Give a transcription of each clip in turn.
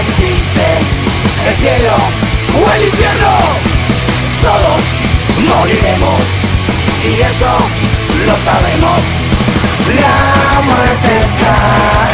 existe el cielo o el infierno. Todos moriremos y eso lo sabemos. La muerte está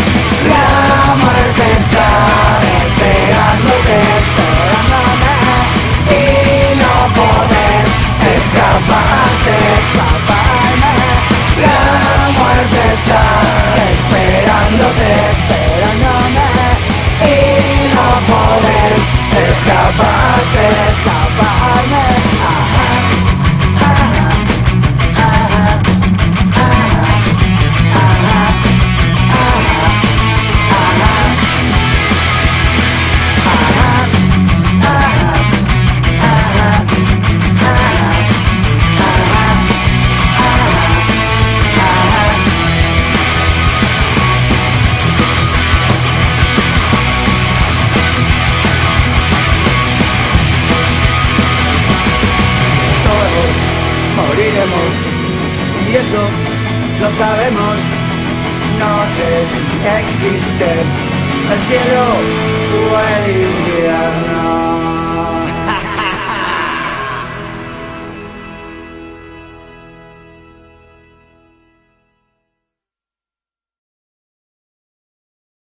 y eso lo sabemos. No sé si existe el cielo o el infierno.